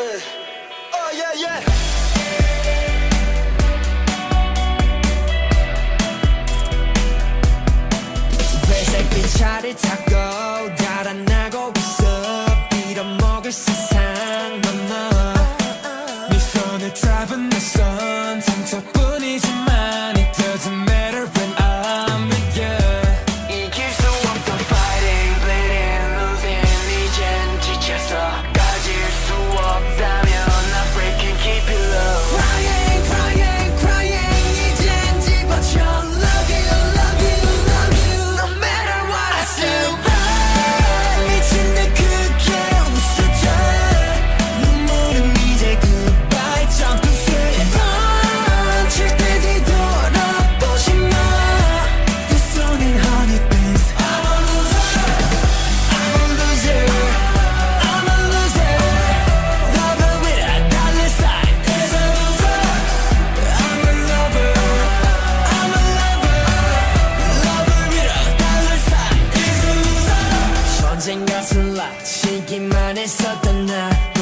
Oh yeah yeah. 회색빛 차를 찾고 달아나고 있어 빌어먹을 수 슬라 치기만 했었던 나.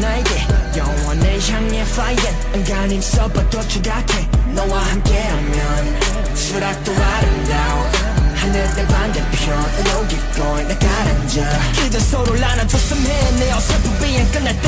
나에게 영원을 향해 flying. 안간 있어봐도 지각해. 너와 함께하면 수락도 아름다워. 하늘 내 반대편 여기 꼴 내가 앉아. 그저 서로를 안아줬으면 내 어설픈 비행 끝날